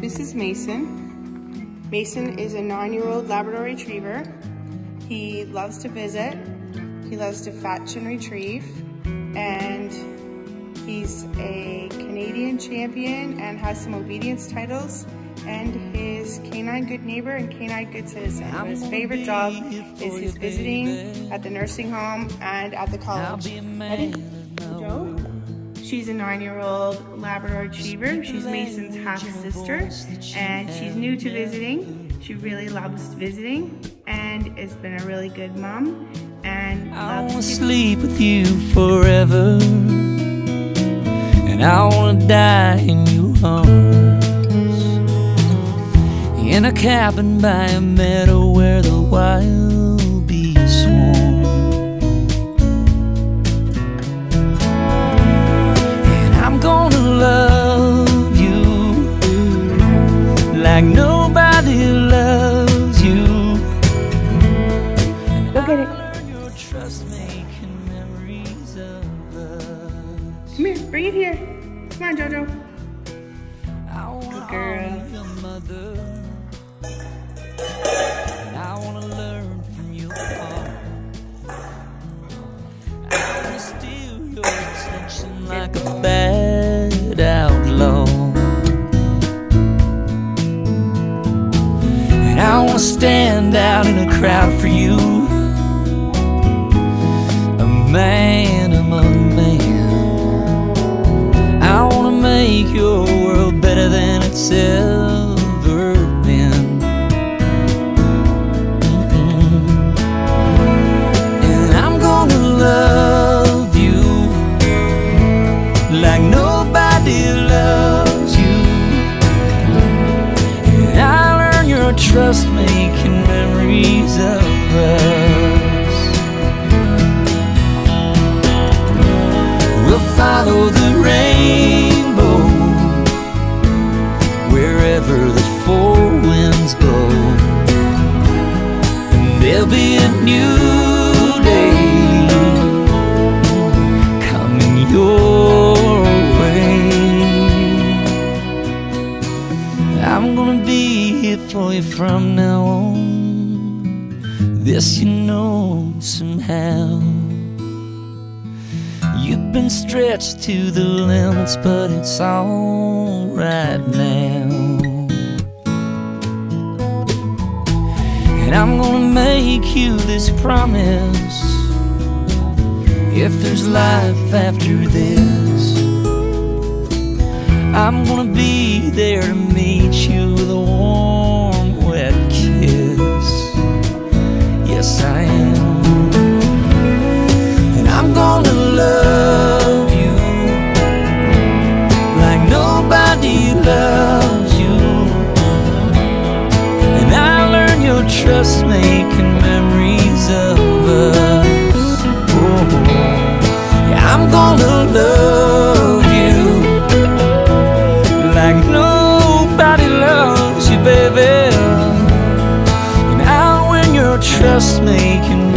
This is Mason. Mason is a nine-year-old Labrador Retriever. He loves to visit. He loves to fetch and retrieve. And he's a Canadian champion and has some obedience titles and his canine good neighbor and canine good citizen. But his favorite job is his visiting at the nursing home and at the college. Ready? She's a nine-year-old Labrador Retriever. She's Mason's half-sister, and she's new to visiting. She really loves visiting, and has been a really good mom. And I wanna sleep with you forever, and I wanna die in your arms. In a cabin by a meadow where the wild get it. Come here, bring it here. Come on, Jojo. Wanna girl. like a bad outlaw. And I wanna stand out in a crowd for you. Ever been. Mhm. And I'm gonna love you like nobody loves you. And I'll earn your trust making memories of there'll be a new day coming your way. I'm gonna be here for you from now on. This you know somehow. You've been stretched to the limits, but it's alright now. I'm gonna make you this promise if there's life after this. I'm gonna be there to trust making memories of us. Oh, yeah, I'm gonna love you like nobody loves you, baby. And I'll win your trust making